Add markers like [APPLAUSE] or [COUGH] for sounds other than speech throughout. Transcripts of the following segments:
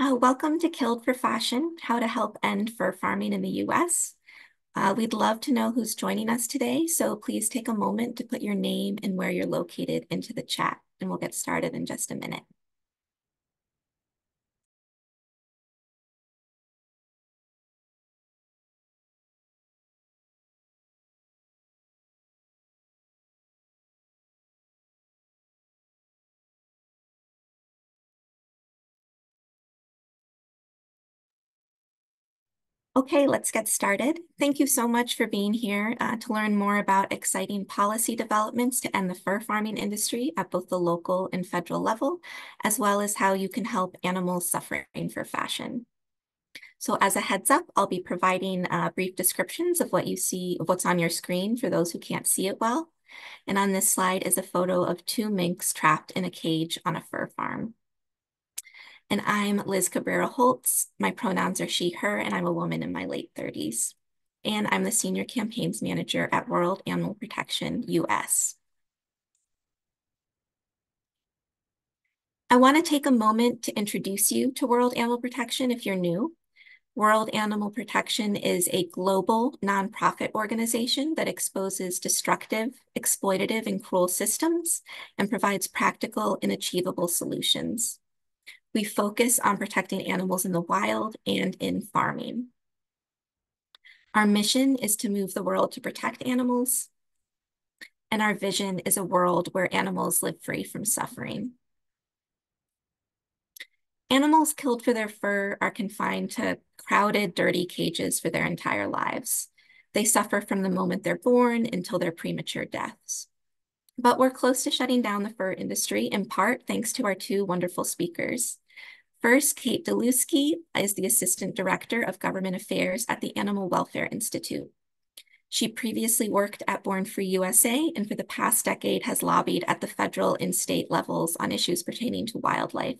Uh, welcome to Killed for Fashion, how to help end fur farming in the US. Uh, we'd love to know who's joining us today, so please take a moment to put your name and where you're located into the chat, and we'll get started in just a minute. Okay, let's get started. Thank you so much for being here uh, to learn more about exciting policy developments to end the fur farming industry at both the local and federal level, as well as how you can help animals suffering for fashion. So as a heads up, I'll be providing uh, brief descriptions of what you see, of what's on your screen for those who can't see it well. And on this slide is a photo of two minks trapped in a cage on a fur farm. And I'm Liz Cabrera Holtz. My pronouns are she, her, and I'm a woman in my late 30s. And I'm the Senior Campaigns Manager at World Animal Protection US. I want to take a moment to introduce you to World Animal Protection if you're new. World Animal Protection is a global nonprofit organization that exposes destructive, exploitative, and cruel systems and provides practical and achievable solutions. We focus on protecting animals in the wild and in farming. Our mission is to move the world to protect animals, and our vision is a world where animals live free from suffering. Animals killed for their fur are confined to crowded, dirty cages for their entire lives. They suffer from the moment they're born until their premature deaths. But we're close to shutting down the fur industry, in part thanks to our two wonderful speakers. First, Kate Dylewski is the Assistant Director of Government Affairs at the Animal Welfare Institute. She previously worked at Born Free USA and for the past decade has lobbied at the federal and state levels on issues pertaining to wildlife.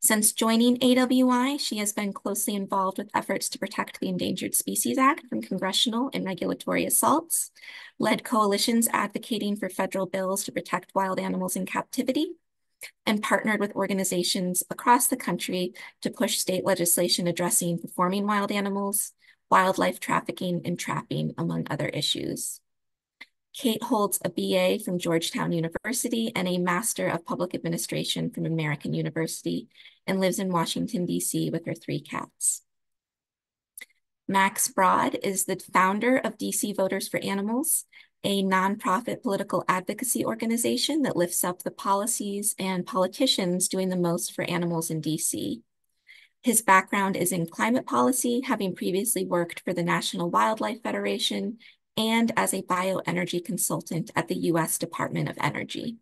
Since joining AWI, she has been closely involved with efforts to protect the Endangered Species Act from congressional and regulatory assaults, led coalitions advocating for federal bills to protect wild animals in captivity, and partnered with organizations across the country to push state legislation addressing performing wild animals, wildlife trafficking, and trapping, among other issues. Kate holds a BA from Georgetown University and a Master of Public Administration from American University and lives in Washington, D.C. with her three cats. Max Broad is the founder of DC Voters for Animals, a nonprofit political advocacy organization that lifts up the policies and politicians doing the most for animals in DC. His background is in climate policy, having previously worked for the National Wildlife Federation and as a bioenergy consultant at the US Department of Energy.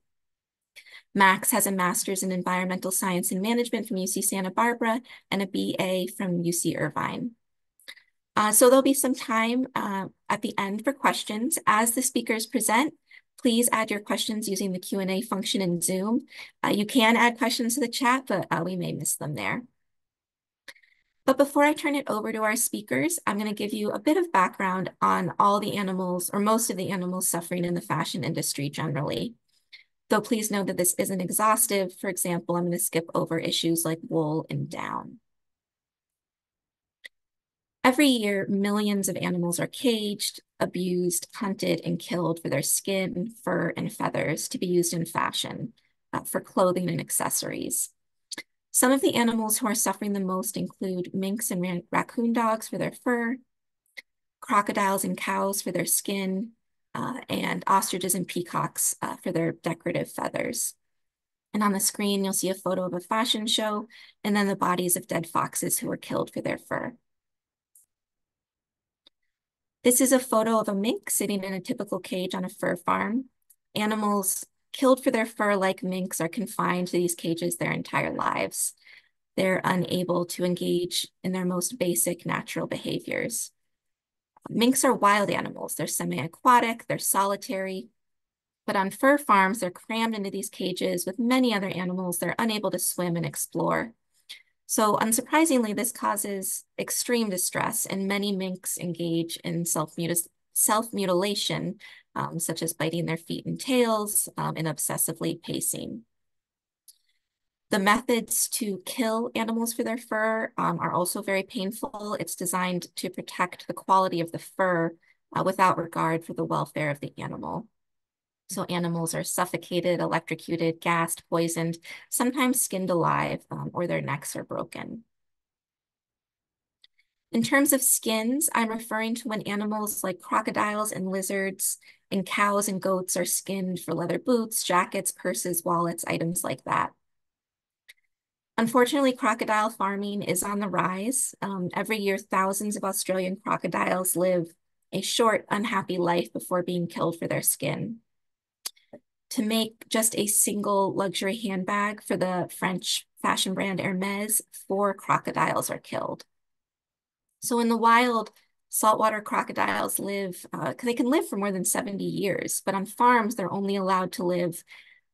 Max has a master's in environmental science and management from UC Santa Barbara and a BA from UC Irvine. Uh, so there'll be some time uh, at the end for questions. As the speakers present, please add your questions using the Q&A function in Zoom. Uh, you can add questions to the chat, but uh, we may miss them there. But before I turn it over to our speakers, I'm going to give you a bit of background on all the animals or most of the animals suffering in the fashion industry generally. Though please know that this isn't exhaustive. For example, I'm going to skip over issues like wool and down. Every year, millions of animals are caged, abused, hunted, and killed for their skin, fur, and feathers to be used in fashion, uh, for clothing and accessories. Some of the animals who are suffering the most include minks and raccoon dogs for their fur, crocodiles and cows for their skin, uh, and ostriches and peacocks uh, for their decorative feathers. And on the screen, you'll see a photo of a fashion show and then the bodies of dead foxes who were killed for their fur. This is a photo of a mink sitting in a typical cage on a fur farm. Animals killed for their fur like minks are confined to these cages their entire lives. They're unable to engage in their most basic natural behaviors. Minks are wild animals. They're semi-aquatic, they're solitary, but on fur farms, they're crammed into these cages with many other animals. They're unable to swim and explore. So unsurprisingly, this causes extreme distress and many minks engage in self-mutilation, um, such as biting their feet and tails um, and obsessively pacing. The methods to kill animals for their fur um, are also very painful. It's designed to protect the quality of the fur uh, without regard for the welfare of the animal. So animals are suffocated, electrocuted, gassed, poisoned, sometimes skinned alive, um, or their necks are broken. In terms of skins, I'm referring to when animals like crocodiles and lizards and cows and goats are skinned for leather boots, jackets, purses, wallets, items like that. Unfortunately, crocodile farming is on the rise. Um, every year, thousands of Australian crocodiles live a short, unhappy life before being killed for their skin. To make just a single luxury handbag for the French fashion brand Hermes, four crocodiles are killed. So in the wild, saltwater crocodiles live, uh, they can live for more than 70 years, but on farms, they're only allowed to live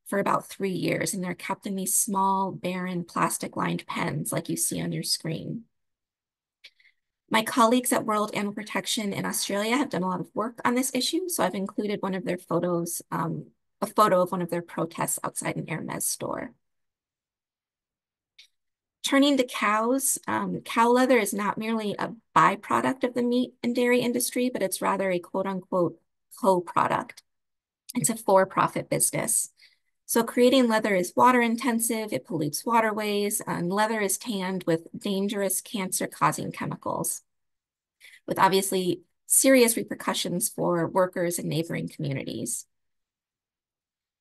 for about three years, and they're kept in these small, barren, plastic-lined pens like you see on your screen. My colleagues at World Animal Protection in Australia have done a lot of work on this issue, so I've included one of their photos, um, a photo of one of their protests outside an Hermes store. Turning to cows, um, cow leather is not merely a byproduct of the meat and dairy industry, but it's rather a quote unquote co-product. It's a for-profit business. So creating leather is water intensive, it pollutes waterways, and leather is tanned with dangerous cancer-causing chemicals, with obviously serious repercussions for workers and neighboring communities.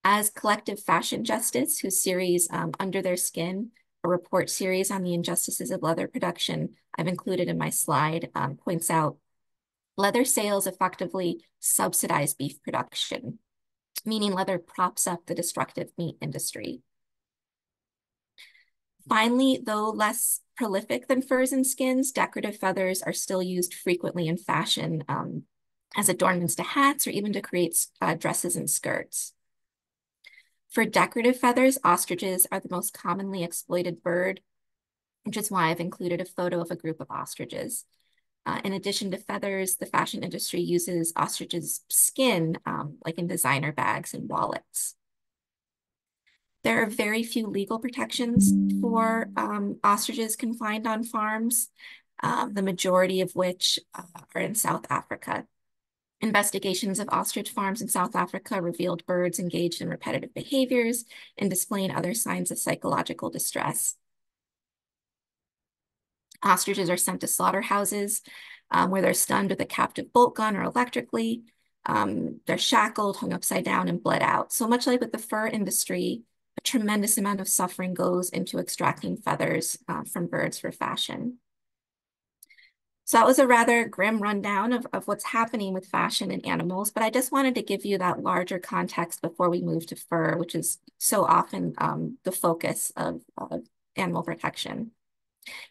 As Collective Fashion Justice, whose series um, Under Their Skin a report series on the injustices of leather production I've included in my slide um, points out leather sales effectively subsidize beef production, meaning leather props up the destructive meat industry. Finally, though less prolific than furs and skins, decorative feathers are still used frequently in fashion um, as adornments to hats or even to create uh, dresses and skirts. For decorative feathers, ostriches are the most commonly exploited bird, which is why I've included a photo of a group of ostriches. Uh, in addition to feathers, the fashion industry uses ostriches' skin, um, like in designer bags and wallets. There are very few legal protections for um, ostriches confined on farms, uh, the majority of which uh, are in South Africa. Investigations of ostrich farms in South Africa revealed birds engaged in repetitive behaviors and displaying other signs of psychological distress. Ostriches are sent to slaughterhouses um, where they're stunned with a captive bolt gun or electrically. Um, they're shackled, hung upside down, and bled out. So much like with the fur industry, a tremendous amount of suffering goes into extracting feathers uh, from birds for fashion. So that was a rather grim rundown of, of what's happening with fashion and animals, but I just wanted to give you that larger context before we move to fur, which is so often um, the focus of, of animal protection.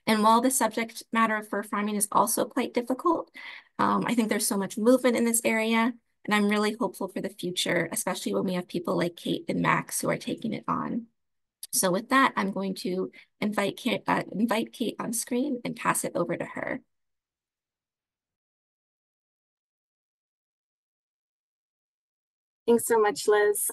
And while the subject matter of fur farming is also quite difficult, um, I think there's so much movement in this area, and I'm really hopeful for the future, especially when we have people like Kate and Max who are taking it on. So with that, I'm going to invite Kate, uh, invite Kate on screen and pass it over to her. Thanks so much, Liz.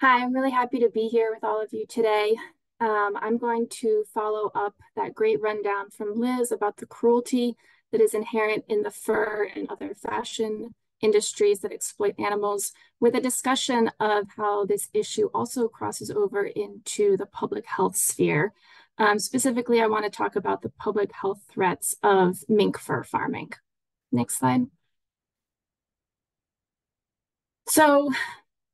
Hi, I'm really happy to be here with all of you today. Um, I'm going to follow up that great rundown from Liz about the cruelty that is inherent in the fur and other fashion industries that exploit animals with a discussion of how this issue also crosses over into the public health sphere. Um, specifically, I want to talk about the public health threats of mink fur farming. Next slide. So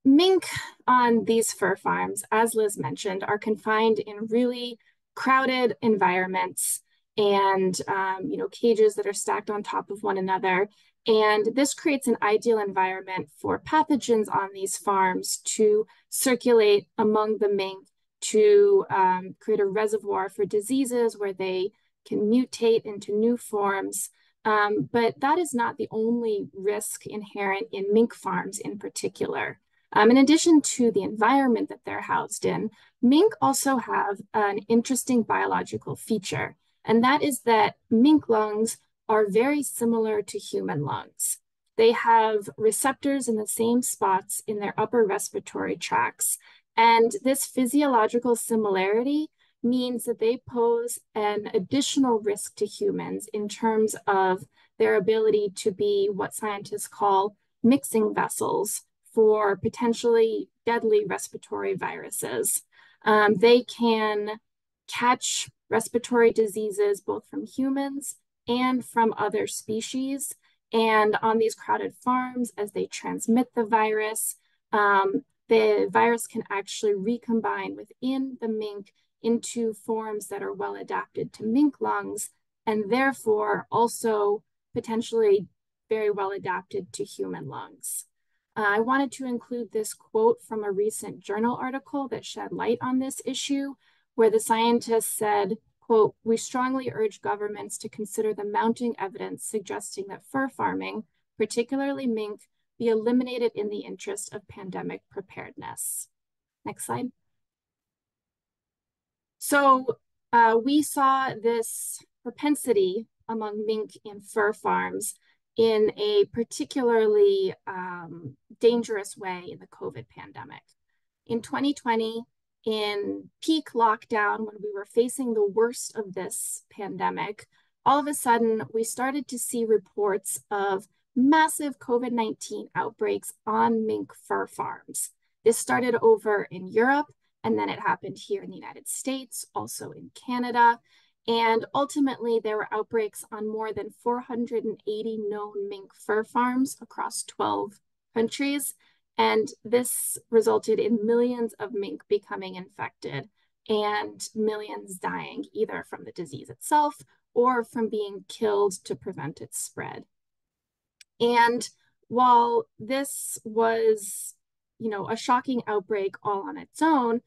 mink on these fur farms, as Liz mentioned, are confined in really crowded environments and um, you know cages that are stacked on top of one another. And this creates an ideal environment for pathogens on these farms to circulate among the mink to um, create a reservoir for diseases where they can mutate into new forms um, but that is not the only risk inherent in mink farms in particular. Um, in addition to the environment that they're housed in, mink also have an interesting biological feature, and that is that mink lungs are very similar to human lungs. They have receptors in the same spots in their upper respiratory tracts, And this physiological similarity means that they pose an additional risk to humans in terms of their ability to be what scientists call mixing vessels for potentially deadly respiratory viruses. Um, they can catch respiratory diseases both from humans and from other species. And on these crowded farms, as they transmit the virus, um, the virus can actually recombine within the mink into forms that are well adapted to mink lungs and therefore also potentially very well adapted to human lungs. Uh, I wanted to include this quote from a recent journal article that shed light on this issue, where the scientist said, quote, we strongly urge governments to consider the mounting evidence suggesting that fur farming, particularly mink, be eliminated in the interest of pandemic preparedness. Next slide. So uh, we saw this propensity among mink and fur farms in a particularly um, dangerous way in the COVID pandemic. In 2020, in peak lockdown, when we were facing the worst of this pandemic, all of a sudden we started to see reports of massive COVID 19 outbreaks on mink fur farms. This started over in Europe, and then it happened here in the United States, also in Canada. And ultimately, there were outbreaks on more than 480 known mink fur farms across 12 countries. And this resulted in millions of mink becoming infected and millions dying either from the disease itself or from being killed to prevent its spread. And while this was, you know, a shocking outbreak all on its own,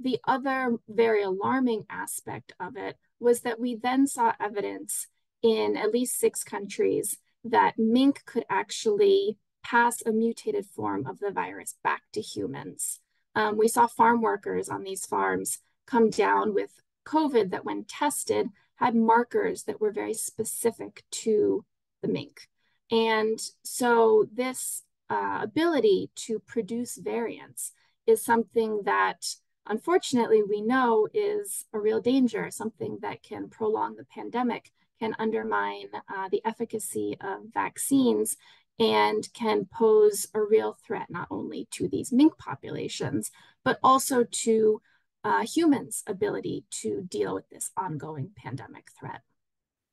the other very alarming aspect of it was that we then saw evidence in at least six countries that mink could actually pass a mutated form of the virus back to humans. Um, we saw farm workers on these farms come down with COVID that, when tested, had markers that were very specific to the mink. And so, this uh, ability to produce variants is something that unfortunately we know is a real danger, something that can prolong the pandemic, can undermine uh, the efficacy of vaccines, and can pose a real threat not only to these mink populations, but also to uh, humans' ability to deal with this ongoing pandemic threat.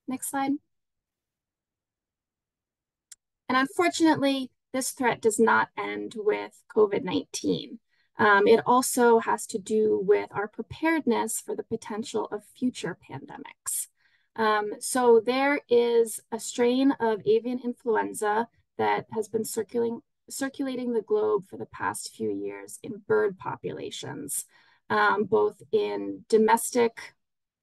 Next slide. And unfortunately, this threat does not end with COVID-19. Um, it also has to do with our preparedness for the potential of future pandemics. Um, so there is a strain of avian influenza that has been circulating, circulating the globe for the past few years in bird populations, um, both in domestic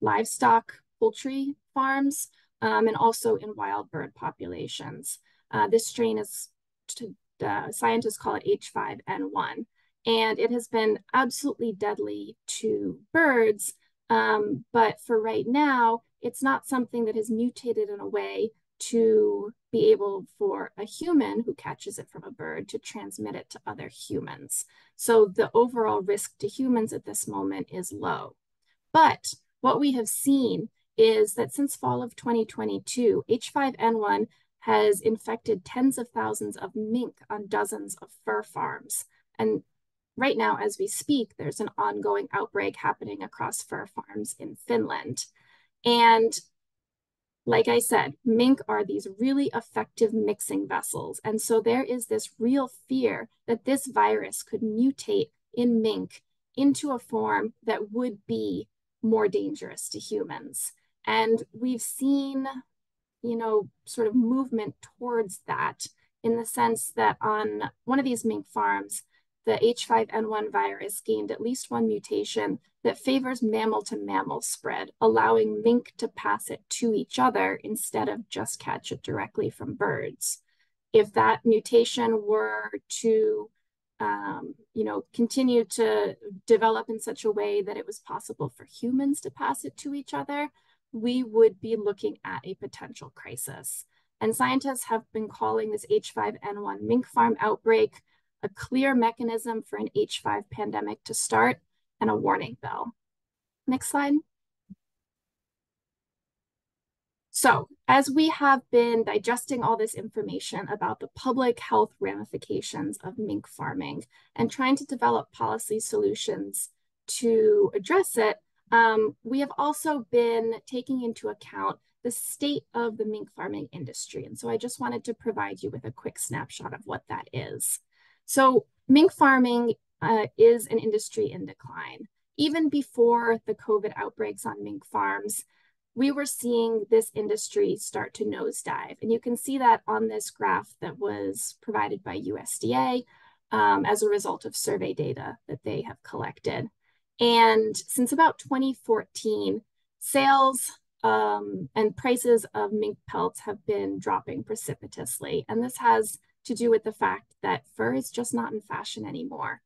livestock poultry farms um, and also in wild bird populations. Uh, this strain is, to, uh, scientists call it H5N1, and it has been absolutely deadly to birds. Um, but for right now, it's not something that has mutated in a way to be able for a human who catches it from a bird to transmit it to other humans. So the overall risk to humans at this moment is low. But what we have seen is that since fall of 2022, H5N1 has infected tens of thousands of mink on dozens of fur farms. And right now, as we speak, there's an ongoing outbreak happening across fur farms in Finland. And like I said, mink are these really effective mixing vessels. And so there is this real fear that this virus could mutate in mink into a form that would be more dangerous to humans. And we've seen you know, sort of movement towards that in the sense that on one of these mink farms, the H5N1 virus gained at least one mutation that favors mammal to mammal spread, allowing mink to pass it to each other instead of just catch it directly from birds. If that mutation were to um, you know, continue to develop in such a way that it was possible for humans to pass it to each other, we would be looking at a potential crisis. And scientists have been calling this H5N1 mink farm outbreak a clear mechanism for an H5 pandemic to start, and a warning bell. Next slide. So as we have been digesting all this information about the public health ramifications of mink farming and trying to develop policy solutions to address it, um, we have also been taking into account the state of the mink farming industry. And so I just wanted to provide you with a quick snapshot of what that is. So mink farming uh, is an industry in decline. Even before the COVID outbreaks on mink farms, we were seeing this industry start to nosedive. And you can see that on this graph that was provided by USDA um, as a result of survey data that they have collected. And since about 2014, sales um, and prices of mink pelts have been dropping precipitously. And this has to do with the fact that fur is just not in fashion anymore.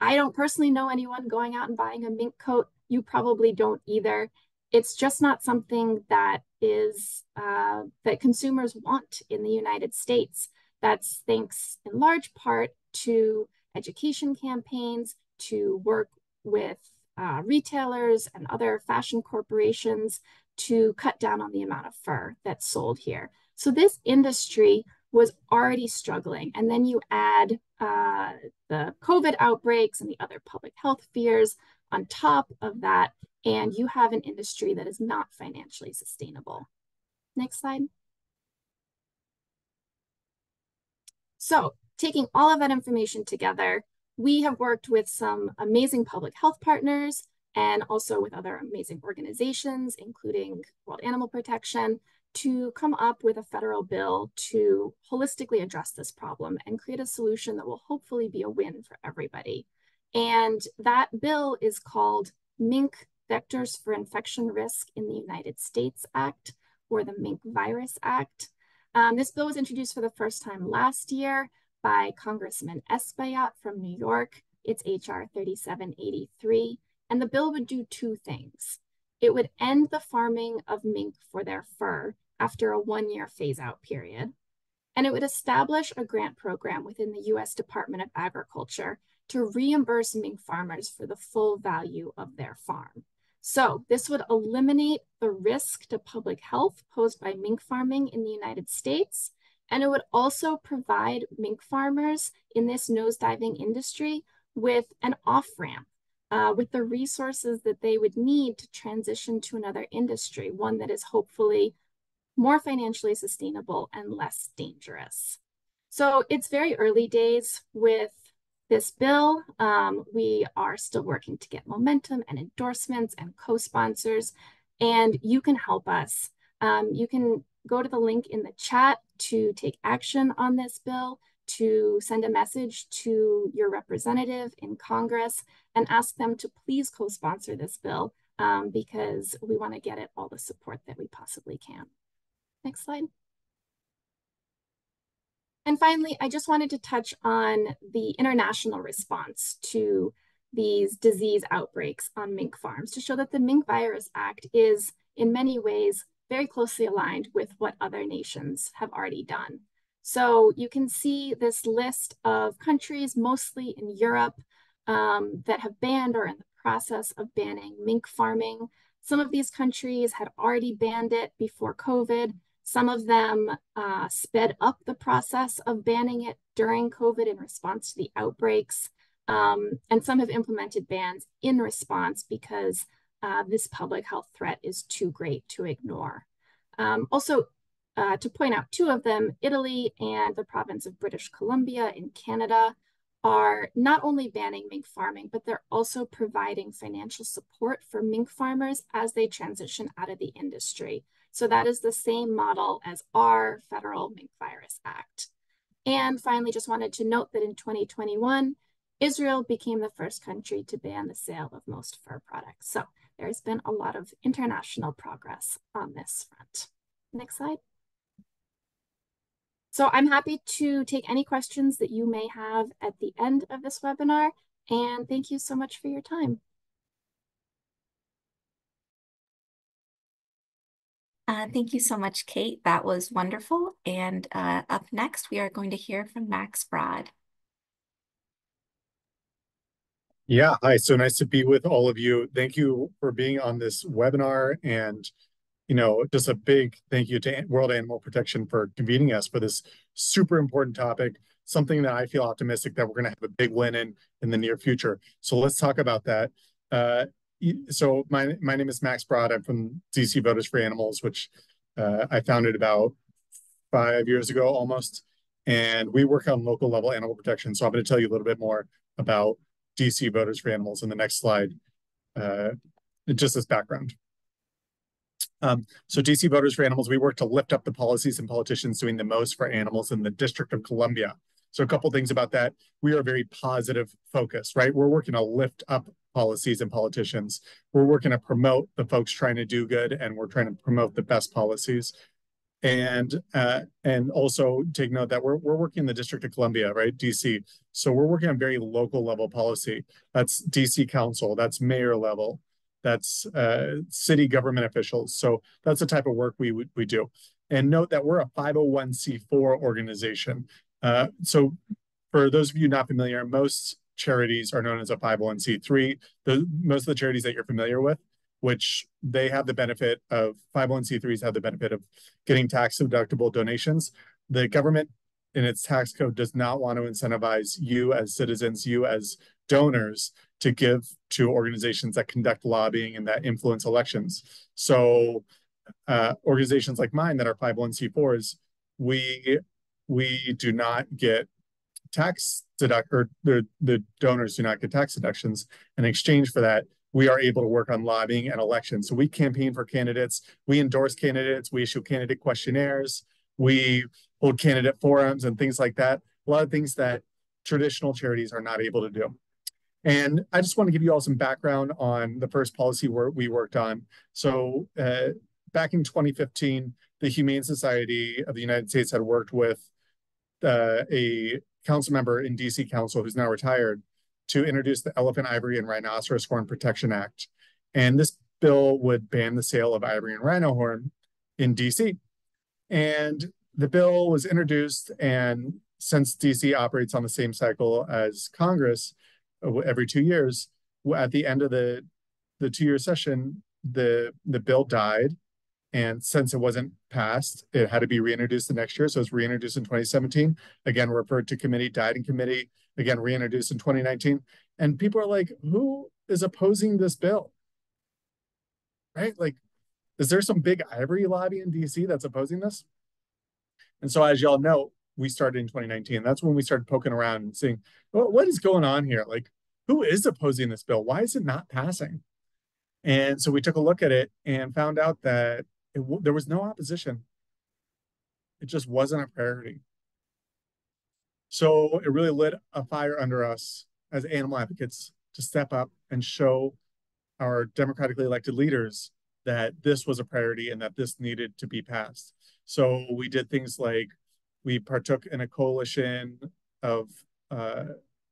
I don't personally know anyone going out and buying a mink coat. You probably don't either. It's just not something that is uh, that consumers want in the United States. That's thanks in large part to education campaigns, to work with uh, retailers and other fashion corporations to cut down on the amount of fur that's sold here. So this industry was already struggling. And then you add uh, the COVID outbreaks and the other public health fears on top of that, and you have an industry that is not financially sustainable. Next slide. So taking all of that information together, we have worked with some amazing public health partners and also with other amazing organizations, including World Animal Protection, to come up with a federal bill to holistically address this problem and create a solution that will hopefully be a win for everybody. And that bill is called Mink Vectors for Infection Risk in the United States Act, or the Mink Virus Act. Um, this bill was introduced for the first time last year by Congressman Espaillat from New York. It's H.R. 3783. And the bill would do two things. It would end the farming of mink for their fur after a one year phase out period. And it would establish a grant program within the US Department of Agriculture to reimburse mink farmers for the full value of their farm. So this would eliminate the risk to public health posed by mink farming in the United States and it would also provide mink farmers in this nosediving industry with an off ramp, uh, with the resources that they would need to transition to another industry, one that is hopefully more financially sustainable and less dangerous. So it's very early days with this bill. Um, we are still working to get momentum and endorsements and co-sponsors, and you can help us. Um, you can go to the link in the chat to take action on this bill, to send a message to your representative in Congress and ask them to please co-sponsor this bill um, because we want to get it all the support that we possibly can. Next slide. And finally, I just wanted to touch on the international response to these disease outbreaks on mink farms to show that the Mink Virus Act is in many ways very closely aligned with what other nations have already done. So you can see this list of countries, mostly in Europe, um, that have banned or in the process of banning mink farming. Some of these countries had already banned it before COVID. Some of them uh, sped up the process of banning it during COVID in response to the outbreaks. Um, and some have implemented bans in response because uh, this public health threat is too great to ignore. Um, also, uh, to point out two of them, Italy and the province of British Columbia in Canada are not only banning mink farming, but they're also providing financial support for mink farmers as they transition out of the industry. So that is the same model as our federal Mink Virus Act. And finally, just wanted to note that in 2021, Israel became the first country to ban the sale of most fur products. So there's been a lot of international progress on this front. Next slide. So I'm happy to take any questions that you may have at the end of this webinar, and thank you so much for your time. Uh, thank you so much, Kate. That was wonderful. And uh, up next, we are going to hear from Max Broad. Yeah, hi. So nice to be with all of you. Thank you for being on this webinar and you know, just a big thank you to World Animal Protection for convening us for this super important topic, something that I feel optimistic that we're going to have a big win in in the near future. So let's talk about that. Uh, so my my name is Max Broad. I'm from DC Voters for Animals, which uh, I founded about five years ago almost, and we work on local level animal protection. So I'm going to tell you a little bit more about DC Voters for Animals in the next slide, uh, just as background. Um, so DC Voters for Animals, we work to lift up the policies and politicians doing the most for animals in the District of Columbia. So a couple things about that. We are a very positive focused, right? We're working to lift up policies and politicians. We're working to promote the folks trying to do good, and we're trying to promote the best policies. And uh, and also take note that we're we're working in the District of Columbia, right, DC. So we're working on very local level policy. That's DC Council, that's mayor level, that's uh, city government officials. So that's the type of work we we do. And note that we're a 501c4 organization. Uh, so for those of you not familiar, most charities are known as a 501c3. The, most of the charities that you're familiar with, which they have the benefit of 501c3s have the benefit of getting tax deductible donations. The government in its tax code does not want to incentivize you as citizens, you as donors to give to organizations that conduct lobbying and that influence elections. So uh, organizations like mine that are 501c4s, we we do not get tax deduct or the, the donors do not get tax deductions. In exchange for that, we are able to work on lobbying and elections. So we campaign for candidates, we endorse candidates, we issue candidate questionnaires, we hold candidate forums and things like that. A lot of things that traditional charities are not able to do. And I just want to give you all some background on the first policy work we worked on. So uh, back in 2015, the Humane Society of the United States had worked with uh, a council member in DC Council who's now retired to introduce the Elephant, Ivory, and Rhinoceros Horn Protection Act. And this bill would ban the sale of ivory and rhino horn in DC. And the bill was introduced, and since DC operates on the same cycle as Congress uh, every two years, at the end of the the two year session, the the bill died and since it wasn't passed, it had to be reintroduced the next year. So it was reintroduced in 2017. Again, referred to committee, died in committee, again, reintroduced in 2019. And people are like, who is opposing this bill? Right? Like, is there some big ivory lobby in DC that's opposing this? And so, as y'all know, we started in 2019. That's when we started poking around and seeing well, what is going on here? Like, who is opposing this bill? Why is it not passing? And so we took a look at it and found out that it, there was no opposition. It just wasn't a priority. So it really lit a fire under us as animal advocates to step up and show our democratically elected leaders that this was a priority and that this needed to be passed. So we did things like we partook in a coalition of uh,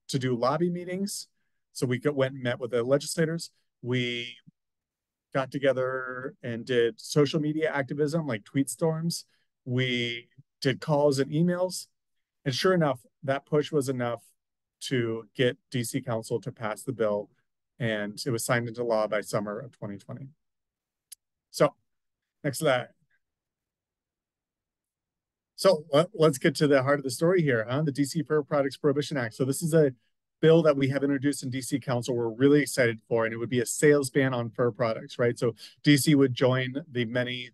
to do lobby meetings. So we went and met with the legislators. We got together and did social media activism like tweet storms. We did calls and emails. And sure enough, that push was enough to get DC Council to pass the bill. And it was signed into law by summer of 2020. So, next slide. So let's get to the heart of the story here, huh? The DC Fur Products Prohibition Act. So this is a bill that we have introduced in DC Council we're really excited for, and it would be a sales ban on fur products, right? So DC would join the many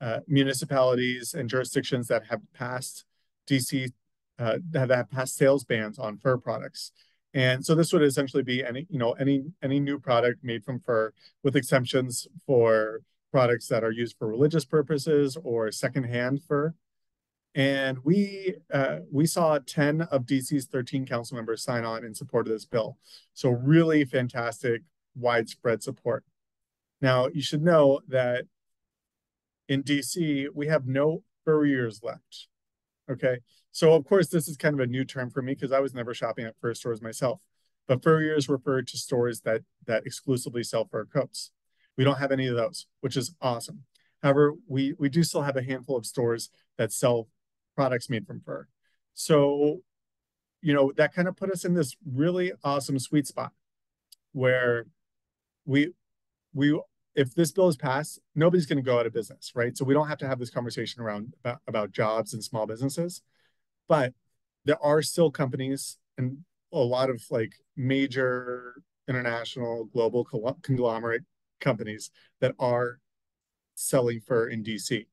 uh, municipalities and jurisdictions that have passed DC uh, that have passed sales bans on fur products. And so this would essentially be any, you know, any any new product made from fur with exemptions for products that are used for religious purposes or secondhand fur. And we uh, we saw 10 of DC's 13 council members sign on in support of this bill. So really fantastic widespread support. Now you should know that in DC we have no furriers left. Okay, so of course this is kind of a new term for me because I was never shopping at fur stores myself. But furriers refer to stores that that exclusively sell fur coats. We don't have any of those, which is awesome. However, we we do still have a handful of stores that sell products made from fur. So, you know, that kind of put us in this really awesome sweet spot. where we we if this bill is passed, nobody's going to go out of business, right? So we don't have to have this conversation around about, about jobs and small businesses. But there are still companies and a lot of like major international global conglomerate companies that are selling fur in DC.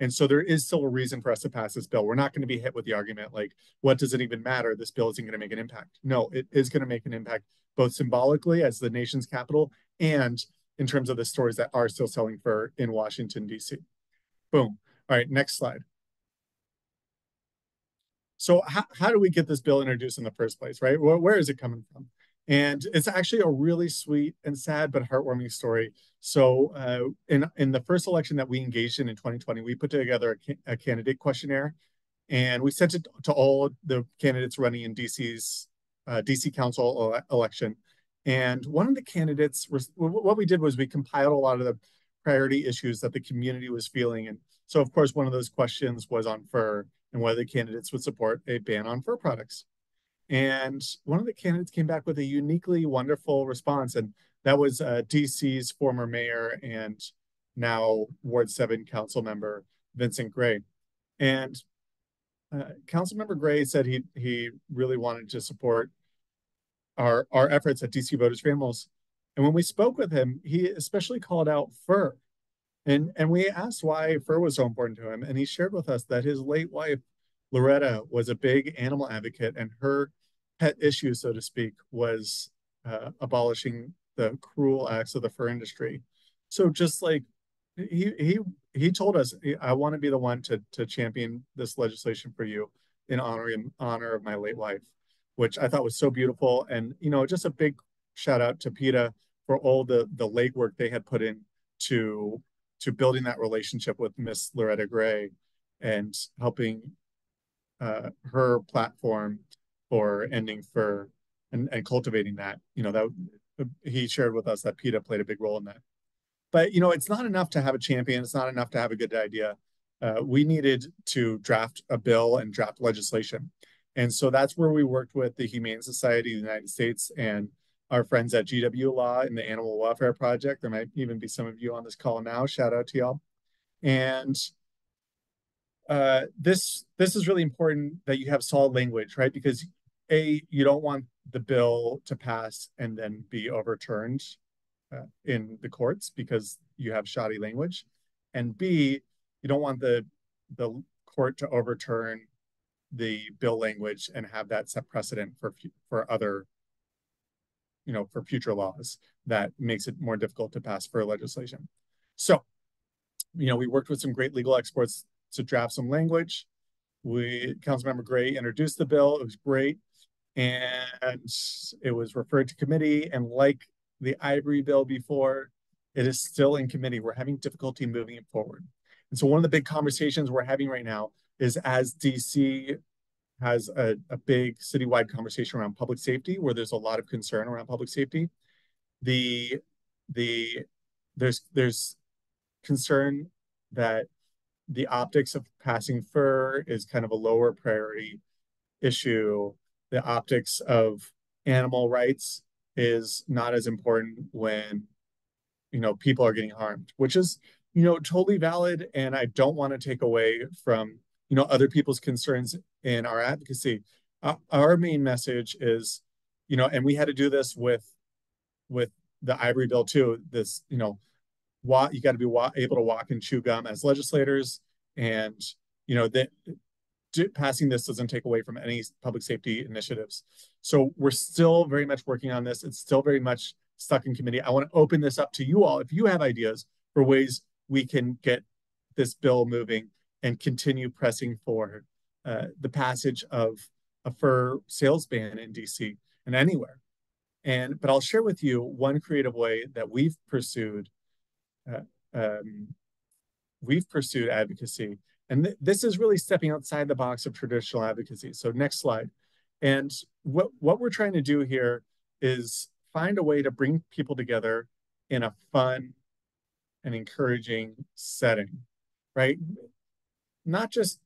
And so there is still a reason for us to pass this bill. We're not going to be hit with the argument like, what does it even matter? This bill isn't going to make an impact. No, it is going to make an impact both symbolically as the nation's capital and in terms of the stores that are still selling fur in Washington, D.C. Boom. All right, next slide. So how, how do we get this bill introduced in the first place, right? Where, where is it coming from? And it's actually a really sweet and sad but heartwarming story. So uh, in, in the first election that we engaged in in 2020, we put together a, a candidate questionnaire and we sent it to all the candidates running in DC's uh, DC council election. And one of the candidates, what we did was we compiled a lot of the priority issues that the community was feeling. And so, of course, one of those questions was on fur and whether candidates would support a ban on fur products. And one of the candidates came back with a uniquely wonderful response, and that was uh, DC's former mayor and now Ward 7 council member, Vincent Gray. And uh, Councilmember Gray said he he really wanted to support our our efforts at DC Voters for Animals. And when we spoke with him, he especially called out fur and and we asked why fur was so important to him, and he shared with us that his late wife Loretta was a big animal advocate, and her pet issue, so to speak, was uh, abolishing the cruel acts of the fur industry. So just like he he he told us, I want to be the one to to champion this legislation for you in honor in honor of my late wife, which I thought was so beautiful. And you know, just a big shout out to PETA for all the the legwork they had put in to to building that relationship with Miss Loretta Gray and helping uh, her platform for ending fur and, and cultivating that. You know, that he shared with us that PETA played a big role in that. But, you know, it's not enough to have a champion. It's not enough to have a good idea. Uh, we needed to draft a bill and draft legislation. And so that's where we worked with the Humane Society of the United States and our friends at GW Law and the Animal Welfare Project. There might even be some of you on this call now. Shout out to y'all. And uh, this this is really important that you have solid language, right? Because a you don't want the bill to pass and then be overturned uh, in the courts because you have shoddy language, and b you don't want the the court to overturn the bill language and have that set precedent for for other you know, for future laws that makes it more difficult to pass for legislation. So, you know, we worked with some great legal experts to draft some language. We, Councilmember Gray introduced the bill. It was great. And it was referred to committee. And like the Ivory bill before, it is still in committee. We're having difficulty moving it forward. And so one of the big conversations we're having right now is as DC has a, a big citywide conversation around public safety where there's a lot of concern around public safety. The the there's there's concern that the optics of passing fur is kind of a lower priority issue. The optics of animal rights is not as important when you know people are getting harmed, which is you know totally valid. And I don't want to take away from you know other people's concerns in our advocacy. Uh, our main message is you know and we had to do this with with the ivory bill too this you know walk, you got to be wa- able to walk and chew gum as legislators and you know that passing this doesn't take away from any public safety initiatives. So we're still very much working on this. It's still very much stuck in committee. I want to open this up to you all if you have ideas for ways we can get this bill moving and continue pressing for uh, the passage of a fur sales ban in DC and anywhere. And but I'll share with you one creative way that we've pursued. Uh, um, we've pursued advocacy, and th this is really stepping outside the box of traditional advocacy. So next slide. And what what we're trying to do here is find a way to bring people together in a fun and encouraging setting, right? Not just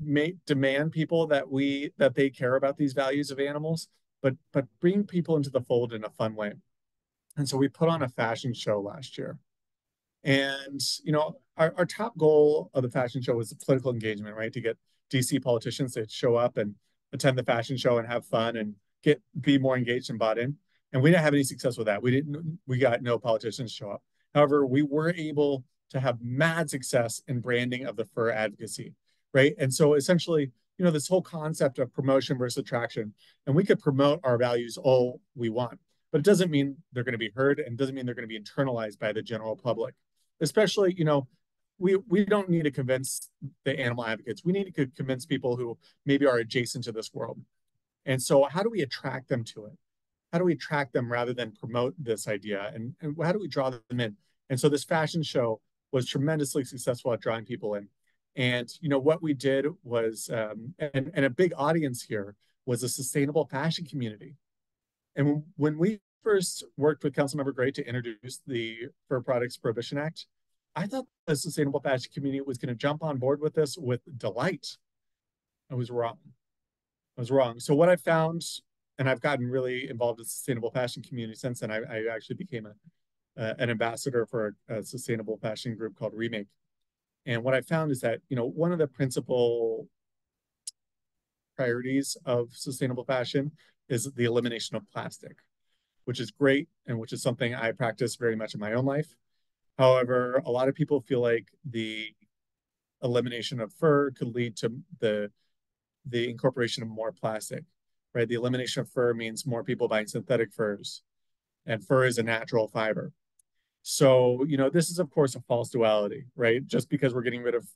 make demand people that we that they care about these values of animals but but bring people into the fold in a fun way. And so we put on a fashion show last year. And you know, our, our top goal of the fashion show was political engagement, right? To get DC politicians to show up and attend the fashion show and have fun and get be more engaged and bought in. And we didn't have any success with that. We didn't we got no politicians show up. However, we were able to have mad success in branding of the fur advocacy, right? And so essentially, you know, this whole concept of promotion versus attraction, and we could promote our values all we want, but it doesn't mean they're going to be heard and doesn't mean they're going to be internalized by the general public. Especially, you know, we we don't need to convince the animal advocates. We need to convince people who maybe are adjacent to this world. And so how do we attract them to it? How do we attract them rather than promote this idea? And, and how do we draw them in? And so this fashion show was tremendously successful at drawing people in. And you know what we did was, um, and, and a big audience here was a sustainable fashion community. And when we first worked with Councilmember Gray to introduce the Fur Products Prohibition Act, I thought the sustainable fashion community was going to jump on board with this with delight. I was wrong. I was wrong. So what I found, and I've gotten really involved in the sustainable fashion community since then. I, I actually became a uh, an ambassador for a, a, sustainable fashion group called Remake. And what I found is that, you know, one of the principal priorities of sustainable fashion is the elimination of plastic, which is great and which is something I practice very much in my own life. However, a lot of people feel like the elimination of fur could lead to the the incorporation of more plastic, right? The elimination of fur means more people buying synthetic furs, and fur is a natural fiber. So, you know, this is of course a false duality, right? Just because we're getting rid of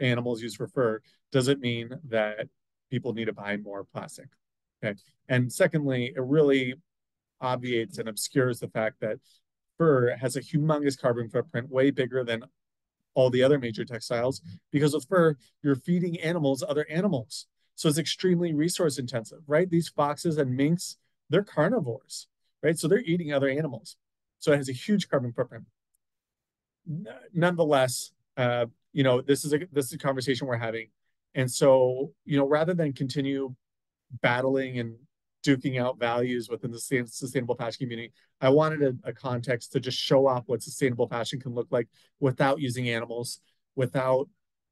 animals used for fur doesn't mean that people need to buy more plastic. Okay. And secondly, it really obviates and obscures the fact that fur has a humongous carbon footprint, way bigger than all the other major textiles, because with fur, you're feeding animals other animals. So it's extremely resource intensive, right? These foxes and minks, they're carnivores, right? So they're eating other animals. So it has a huge carbon footprint. Nonetheless, uh, you know, this is a this is a conversation we're having. And so, you know, rather than continue battling and duking out values within the sustainable fashion community, I wanted a, a context to just show off what sustainable fashion can look like without using animals, without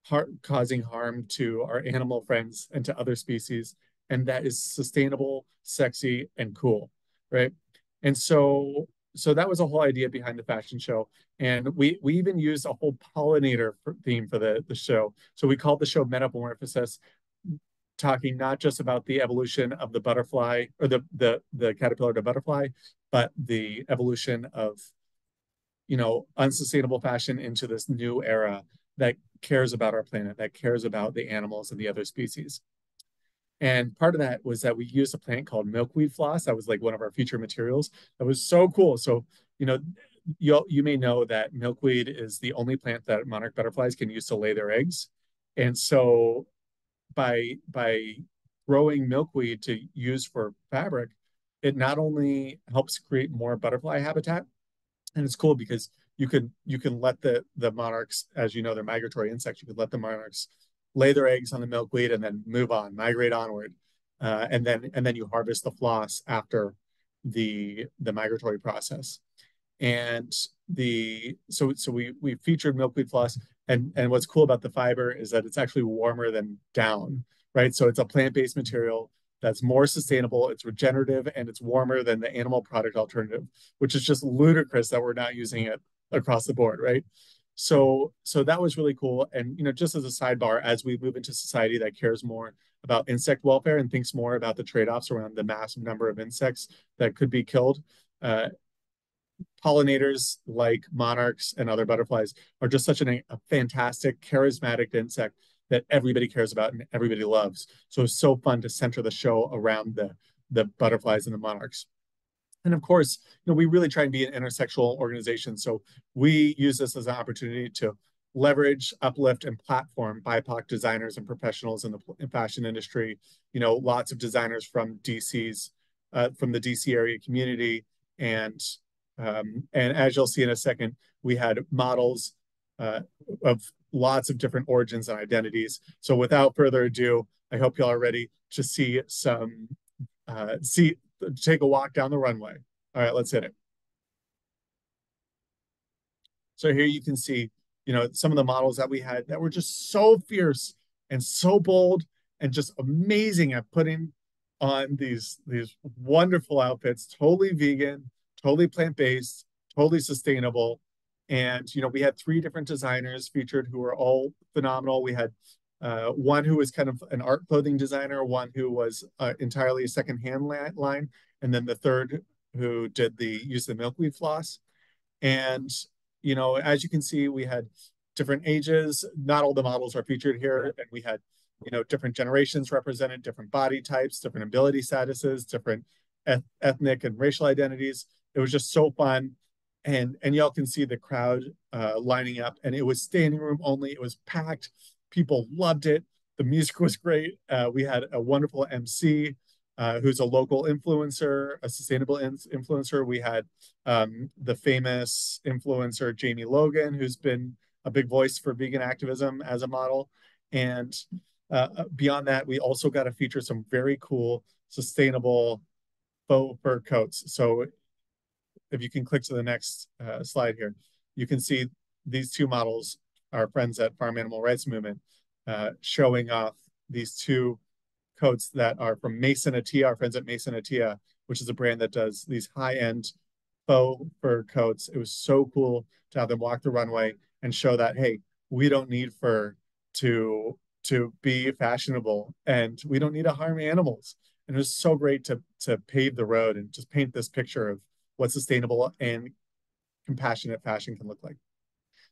har causing harm to our animal friends and to other species. And that is sustainable, sexy, and cool, right? And so so that was a whole idea behind the fashion show. And we we even used a whole pollinator theme for the the show. So we called the show metamorphosis talking not just about the evolution of the butterfly or the the the caterpillar to butterfly but the evolution of you know unsustainable fashion into this new era that cares about our planet that cares about the animals and the other species and part of that was that we used a plant called milkweed floss. That was like one of our feature materials. That was so cool. So, you know, you you may know that milkweed is the only plant that monarch butterflies can use to lay their eggs. And so by by growing milkweed to use for fabric, it not only helps create more butterfly habitat, and it's cool because you can you can let the the monarchs, as you know, they're migratory insects, you could let the monarchs lay their eggs on the milkweed and then move on, migrate onward. Uh, and then and then you harvest the floss after the the migratory process. And the so so we we featured milkweed floss and and what's cool about the fiber is that it's actually warmer than down, right? So it's a plant-based material that's more sustainable, it's regenerative, and it's warmer than the animal product alternative, which is just ludicrous that we're not using it across the board, right? So so that was really cool. And you know, just as a sidebar, as we move into society that cares more about insect welfare and thinks more about the trade-offs around the massive number of insects that could be killed, uh, pollinators like monarchs and other butterflies are just such an, a fantastic, charismatic insect that everybody cares about and everybody loves. So it's so fun to center the show around the the butterflies and the monarchs. And of course, you know, we really try and be an intersectional organization. So we use this as an opportunity to leverage, uplift, and platform BIPOC designers and professionals in the in fashion industry. You know, lots of designers from DC's, uh, from the DC area community, and um, and as you'll see in a second, we had models uh, of lots of different origins and identities. So without further ado, I hope you all are ready to see some uh, see take a walk down the runway. All right, let's hit it. So here you can see, you know, some of the models that we had that were just so fierce and so bold and just amazing at putting on these these wonderful outfits, totally vegan, totally plant-based, totally sustainable. And you know, we had three different designers featured who were all phenomenal. We had uh, one who was kind of an art clothing designer, one who was uh, entirely a secondhand line, and then the third who did the use of the milkweed floss. And you know, as you can see, we had different ages. Not all the models are featured here, and we had you know different generations represented, different body types, different ability statuses, different eth ethnic and racial identities. It was just so fun, and and y'all can see the crowd uh, lining up, and it was standing room only. It was packed. People loved it. The music was great. Uh, we had a wonderful MC uh, who's a local influencer, a sustainable in influencer. We had um, the famous influencer Jamie Logan, who's been a big voice for vegan activism as a model. And uh, uh beyond that, we also got to feature some very cool, sustainable faux fur coats. So if you can click to the next uh, slide here, you can see these two models, our friends at Farm Animal Rights Movement, uh, showing off these two coats that are from Maison Atia, our friends at Maison Atia, which is a brand that does these high-end faux fur coats. It was so cool to have them walk the runway and show that, hey, we don't need fur to to be fashionable and we don't need to harm animals. And it was so great to to pave the road and just paint this picture of what sustainable and compassionate fashion can look like.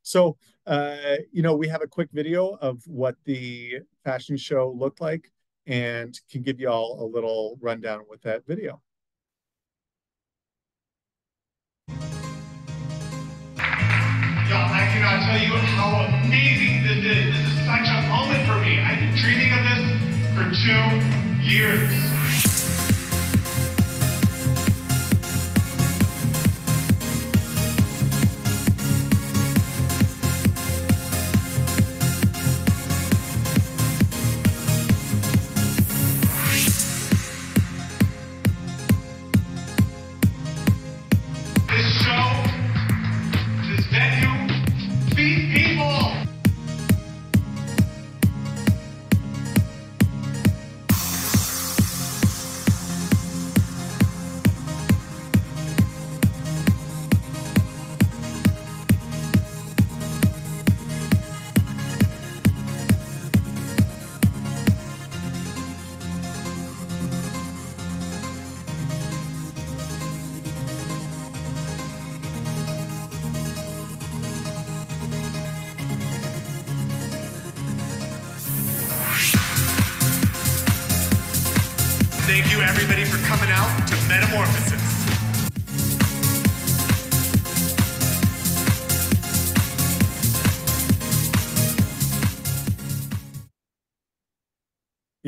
So, uh, you know, we have a quick video of what the fashion show looked like and can give you all a little rundown with that video. Y'all, I cannot tell you how amazing this is. This is such a moment for me. I've been dreaming of this for two years.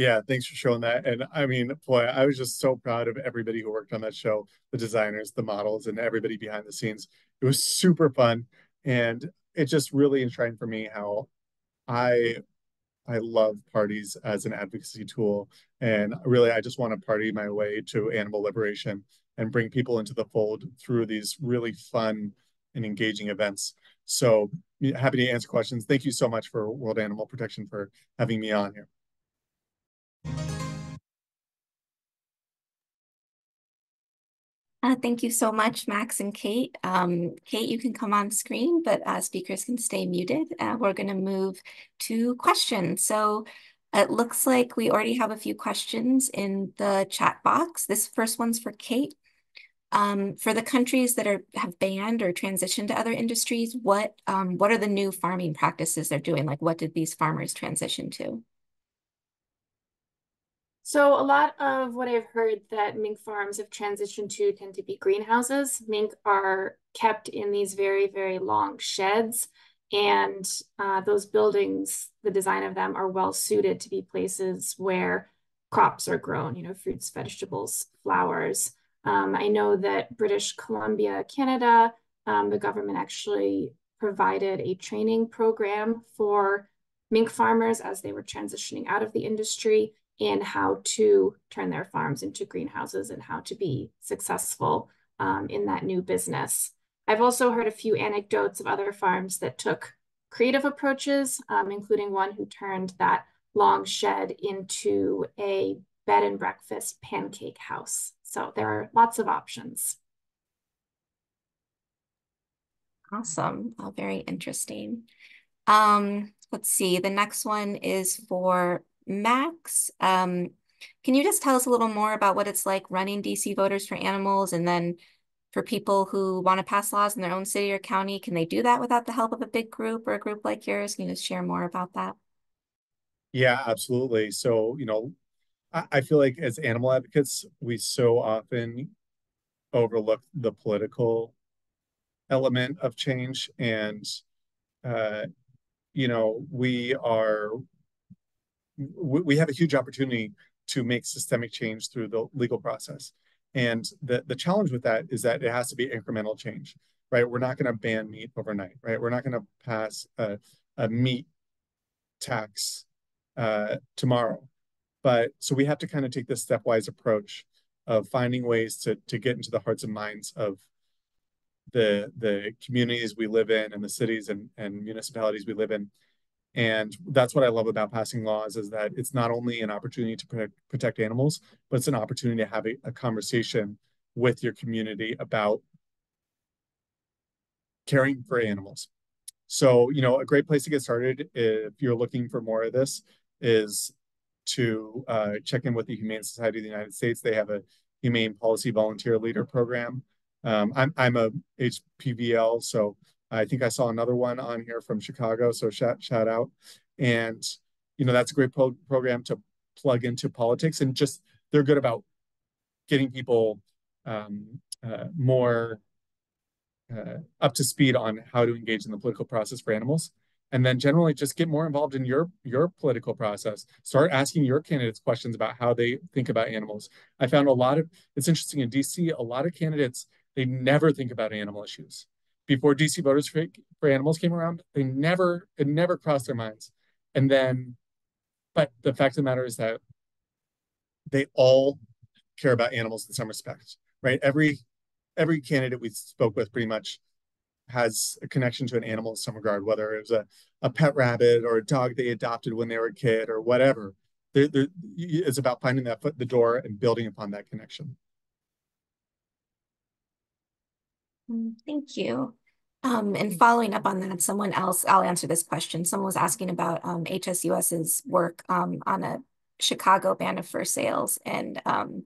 Yeah, thanks for showing that. And I mean, boy, I was just so proud of everybody who worked on that show, the designers, the models, and everybody behind the scenes. It was super fun. And it just really enshrined for me how I I love parties as an advocacy tool. And really, I just want to party my way to animal liberation and bring people into the fold through these really fun and engaging events. So happy to answer questions. Thank you so much for World Animal Protection for having me on here. Uh, thank you so much, Max and Kate. Um, Kate, you can come on screen, but uh, speakers can stay muted. Uh, we're going to move to questions. So it looks like we already have a few questions in the chat box. This first one's for Kate. Um, for the countries that are have banned or transitioned to other industries, what um, what are the new farming practices they're doing? Like, what did these farmers transition to? So a lot of what I've heard that mink farms have transitioned to tend to be greenhouses. Mink are kept in these very, very long sheds. And uh, those buildings, the design of them are well suited to be places where crops are grown, you know, fruits, vegetables, flowers. Um, I know that British Columbia, Canada, um, the government actually provided a training program for mink farmers as they were transitioning out of the industry in how to turn their farms into greenhouses and how to be successful um, in that new business. I've also heard a few anecdotes of other farms that took creative approaches, um, including one who turned that long shed into a bed and breakfast pancake house. So there are lots of options. Awesome. Oh, very interesting. Um, let's see. The next one is for Max. Um, can you just tell us a little more about what it's like running DC Voters for Animals and then for people who want to pass laws in their own city or county, can they do that without the help of a big group or a group like yours? Can you just share more about that? Yeah, absolutely. So, you know, I, I feel like as animal advocates, we so often overlook the political element of change. And, uh, you know, we are, we, have a huge opportunity to make systemic change through the legal process. And the, the challenge with that is that it has to be incremental change, right? We're not going to ban meat overnight, right? We're not going to pass a, a meat tax uh, tomorrow. But so we have to kind of take this stepwise approach of finding ways to, to get into the hearts and minds of the the communities we live in and the cities and, and municipalities we live in and that's what I love about passing laws is that it's not only an opportunity to protect, protect animals, but it's an opportunity to have a, a conversation with your community about caring for animals. So, you know, a great place to get started if you're looking for more of this is to uh, check in with the Humane Society of the United States. They have a Humane Policy Volunteer Leader Program. Um, I'm, I'm a HPVL, so I think I saw another one on here from Chicago, so shout shout out. And you know that's a great pro program to plug into politics, and just they're good about getting people um, uh, more uh, up to speed on how to engage in the political process for animals. And then generally just get more involved in your your political process. Start asking your candidates questions about how they think about animals. I found a lot of it's interesting in DC. A lot of candidates they never think about animal issues before DC Voters for, for Animals came around, they never, it never crossed their minds. And then, but the fact of the matter is that they all care about animals in some respect, right? Every, every candidate we spoke with pretty much has a connection to an animal in some regard, whether it was a, a pet rabbit or a dog they adopted when they were a kid or whatever. They're, they're, it's about finding that foot in the door and building upon that connection. Thank you. Um, and following up on that, someone else, I'll answer this question. Someone was asking about um, HSUS's work um, on a Chicago ban of fur sales. And um,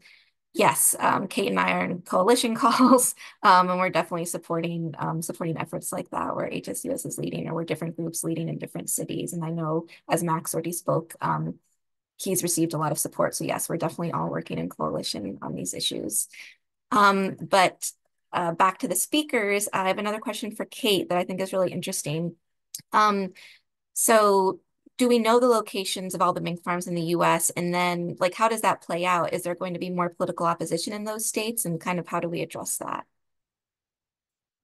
yes, um, Kate and I are in coalition [LAUGHS] calls, um, and we're definitely supporting um, supporting efforts like that where HSUS is leading or we're different groups leading in different cities. And I know as Max already spoke, um, he's received a lot of support. So yes, we're definitely all working in coalition on these issues. Um, but uh, back to the speakers, I have another question for Kate that I think is really interesting. Um, so do we know the locations of all the mink farms in the US? And then like, how does that play out? Is there going to be more political opposition in those states? And kind of how do we address that?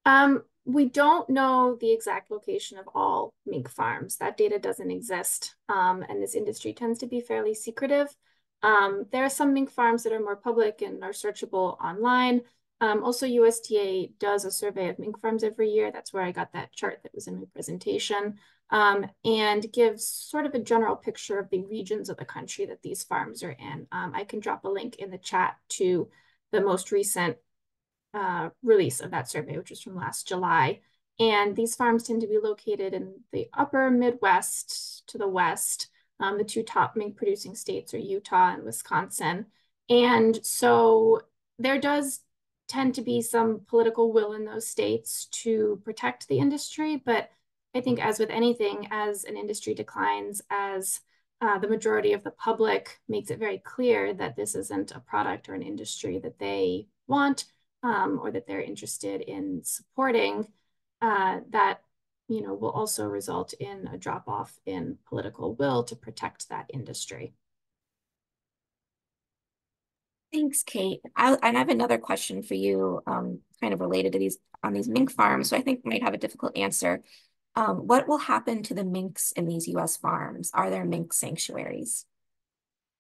Um, we don't know the exact location of all mink farms. That data doesn't exist. Um, and this industry tends to be fairly secretive. Um, there are some mink farms that are more public and are searchable online. Um, also, USDA does a survey of mink farms every year. That's where I got that chart that was in my presentation um, and gives sort of a general picture of the regions of the country that these farms are in. Um, I can drop a link in the chat to the most recent uh, release of that survey, which was from last July. And these farms tend to be located in the upper Midwest to the west. Um, the two top mink producing states are Utah and Wisconsin. And so there does tend to be some political will in those states to protect the industry. But I think, as with anything, as an industry declines, as uh, the majority of the public makes it very clear that this isn't a product or an industry that they want um, or that they're interested in supporting, uh, that you know will also result in a drop off in political will to protect that industry. Thanks, Kate. I, and I have another question for you, um, kind of related to these on these mink farms. So I think might have a difficult answer. Um, what will happen to the minks in these U.S. farms? Are there mink sanctuaries?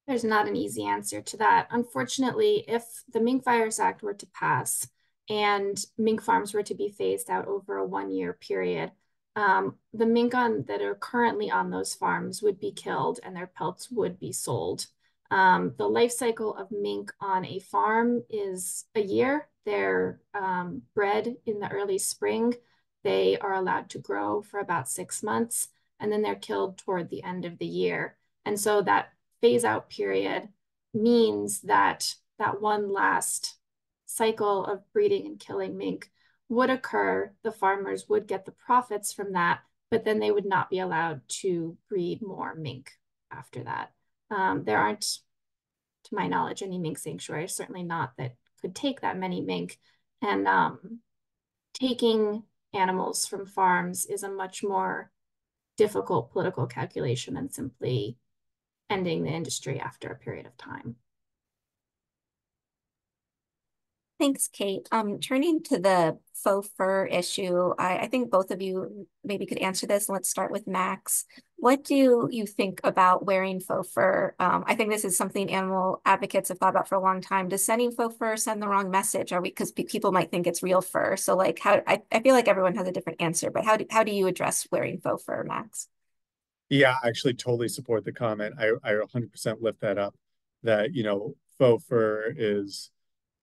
There's not an easy answer to that. Unfortunately, if the Mink Virus Act were to pass and mink farms were to be phased out over a one year period, um, the mink on, that are currently on those farms would be killed and their pelts would be sold. Um, the life cycle of mink on a farm is a year. They're um, bred in the early spring. They are allowed to grow for about six months and then they're killed toward the end of the year. And so that phase out period means that that one last cycle of breeding and killing mink would occur. The farmers would get the profits from that, but then they would not be allowed to breed more mink after that. Um, there aren't, to my knowledge, any mink sanctuaries, certainly not that could take that many mink. And um, taking animals from farms is a much more difficult political calculation than simply ending the industry after a period of time. Thanks, Kate. Um, turning to the faux fur issue, I, I think both of you maybe could answer this. Let's start with Max. What do you think about wearing faux fur? Um, I think this is something animal advocates have thought about for a long time. Does sending faux fur send the wrong message? Are we because people might think it's real fur? So like how I, I feel like everyone has a different answer, but how do how do you address wearing faux fur, Max? Yeah, I actually totally support the comment. I I 100% lift that up. That you know faux fur is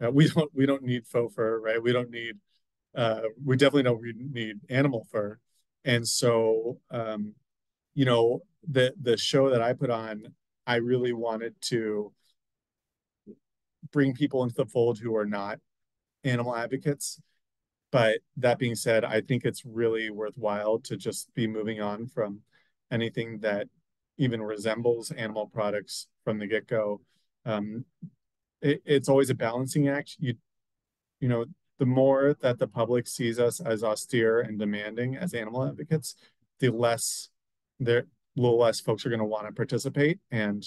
uh, we don't we don't need faux fur, right? We don't need uh, we definitely don't need animal fur, and so um, you know the the show that I put on, I really wanted to bring people into the fold who are not animal advocates. But that being said, I think it's really worthwhile to just be moving on from anything that even resembles animal products from the get go. Um, it, it's always a balancing act. You, you know, the more that the public sees us as austere and demanding as animal advocates, the less there, little less folks are going to want to participate. And,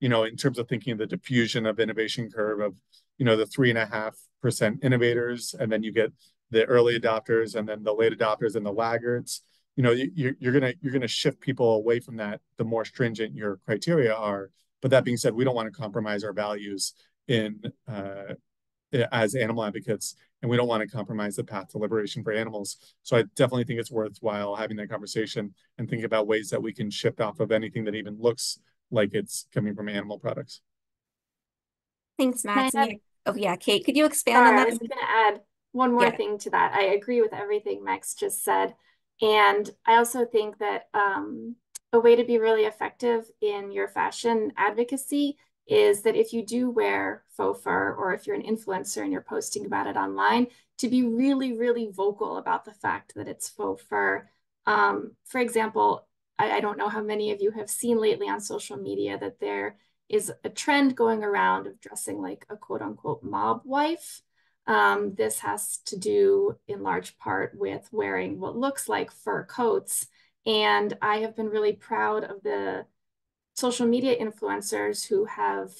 you know, in terms of thinking of the diffusion of innovation curve of, you know, the three and a half percent innovators, and then you get the early adopters, and then the late adopters and the laggards. You know, you're, you're gonna you're gonna shift people away from that. The more stringent your criteria are. But that being said, we don't want to compromise our values in uh, as animal advocates, and we don't want to compromise the path to liberation for animals. So I definitely think it's worthwhile having that conversation and thinking about ways that we can shift off of anything that even looks like it's coming from animal products. Thanks, Max. oh yeah, Kate, could you expand Sorry, on that? I was going to add one more yeah. thing to that. I agree with everything Max just said. And I also think that um, a way to be really effective in your fashion advocacy is that if you do wear faux fur or if you're an influencer and you're posting about it online, to be really, really vocal about the fact that it's faux fur. Um, for example, I, I don't know how many of you have seen lately on social media that there is a trend going around of dressing like a quote unquote mob wife. Um, this has to do in large part with wearing what looks like fur coats. And I have been really proud of the social media influencers who have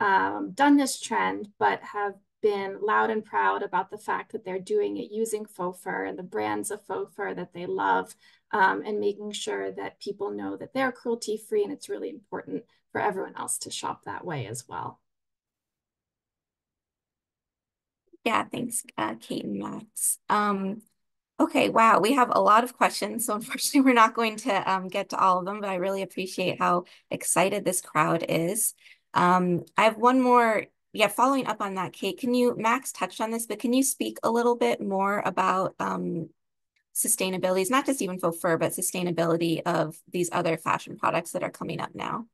um, done this trend, but have been loud and proud about the fact that they're doing it using faux fur and the brands of faux fur that they love, um, and making sure that people know that they're cruelty free. And it's really important for everyone else to shop that way as well. Yeah, thanks, uh, Kate and Max. Um, Okay, wow, we have a lot of questions. So [LAUGHS] unfortunately, we're not going to um, get to all of them, but I really appreciate how excited this crowd is. Um, I have one more, yeah, following up on that, Kate, can you, Max touched on this, but can you speak a little bit more about um, sustainability, it's not just even faux fur, but sustainability of these other fashion products that are coming up now?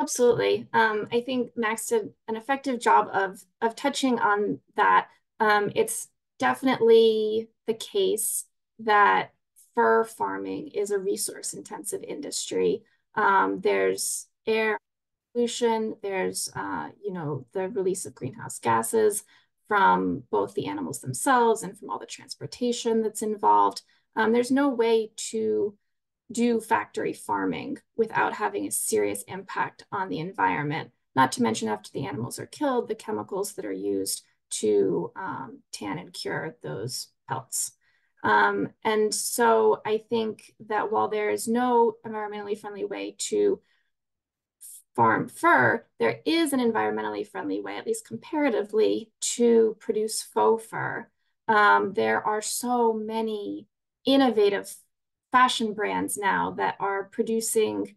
Absolutely. Um, I think Max did an effective job of, of touching on that. Um, it's definitely the case that fur farming is a resource intensive industry. Um, there's air pollution, there's, uh, you know, the release of greenhouse gases from both the animals themselves and from all the transportation that's involved. Um, there's no way to do factory farming without having a serious impact on the environment. Not to mention after the animals are killed, the chemicals that are used to um, tan and cure those pelts. Um, and so I think that while there is no environmentally friendly way to farm fur, there is an environmentally friendly way, at least comparatively, to produce faux fur. Um, there are so many innovative fashion brands now that are producing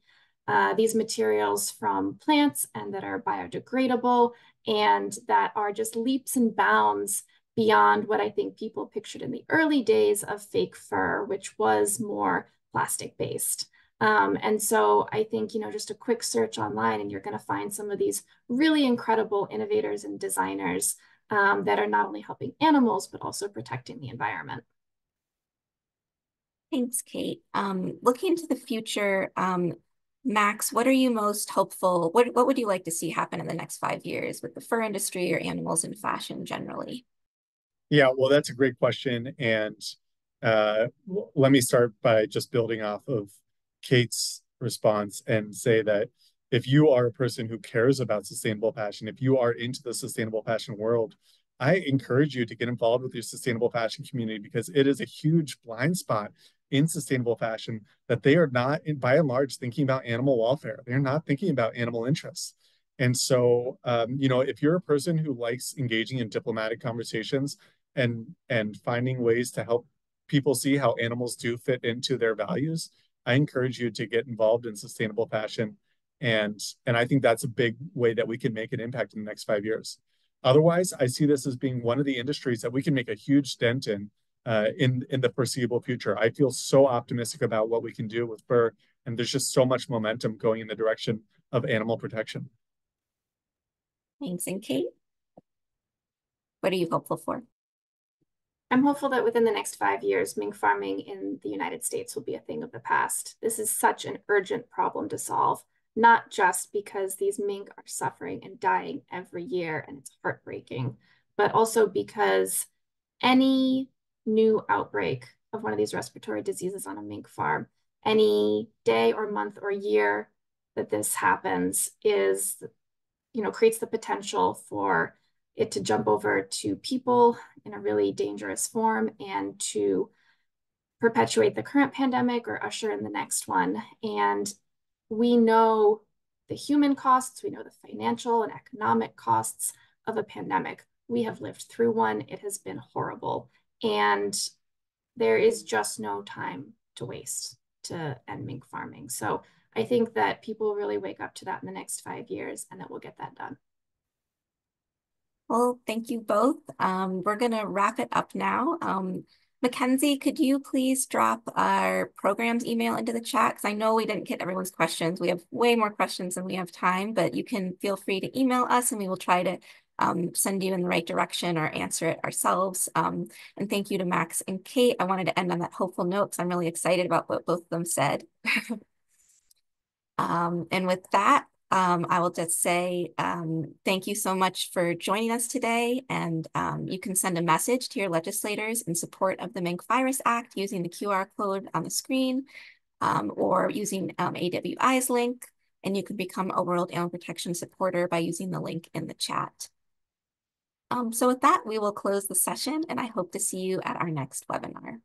uh, these materials from plants and that are biodegradable and that are just leaps and bounds beyond what I think people pictured in the early days of fake fur, which was more plastic based. Um, and so I think, you know, just a quick search online and you're going to find some of these really incredible innovators and designers um, that are not only helping animals, but also protecting the environment. Thanks, Kate. Um, looking into the future, um, Max, what are you most hopeful? What, what would you like to see happen in the next five years with the fur industry or animals in fashion generally? Yeah, well, that's a great question. And uh, let me start by just building off of Kate's response and say that if you are a person who cares about sustainable fashion, if you are into the sustainable fashion world, I encourage you to get involved with your sustainable fashion community because it is a huge blind spot in sustainable fashion that they are not, by and large, thinking about animal welfare. They're not thinking about animal interests. And so, um, you know, if you're a person who likes engaging in diplomatic conversations and and finding ways to help people see how animals do fit into their values, I encourage you to get involved in sustainable fashion. And, and I think that's a big way that we can make an impact in the next five years. Otherwise, I see this as being one of the industries that we can make a huge dent in uh, in in the foreseeable future. I feel so optimistic about what we can do with fur, and there's just so much momentum going in the direction of animal protection. Thanks, and Kate, what are you hopeful for? I'm hopeful that within the next five years, mink farming in the United States will be a thing of the past. This is such an urgent problem to solve, not just because these mink are suffering and dying every year and it's heartbreaking, but also because any new outbreak of one of these respiratory diseases on a mink farm, any day or month or year that this happens is, you know, creates the potential for it to jump over to people in a really dangerous form and to perpetuate the current pandemic or usher in the next one. And we know the human costs, we know the financial and economic costs of a pandemic. We have lived through one, it has been horrible. And there is just no time to waste to end mink farming. So I think that people really wake up to that in the next five years and that we'll get that done. Well, thank you both. Um, we're going to wrap it up now. Um, Mackenzie, could you please drop our programs email into the chat? Because I know we didn't get everyone's questions. We have way more questions than we have time, but you can feel free to email us and we will try to um, send you in the right direction or answer it ourselves. Um, and thank you to Max and Kate. I wanted to end on that hopeful note because I'm really excited about what both of them said. [LAUGHS] um, and with that, um, I will just say um, thank you so much for joining us today. And um, you can send a message to your legislators in support of the Mink Virus Act using the QR code on the screen um, or using um, AWI's link. And you can become a World Animal Protection supporter by using the link in the chat. Um, so with that, we will close the session and I hope to see you at our next webinar.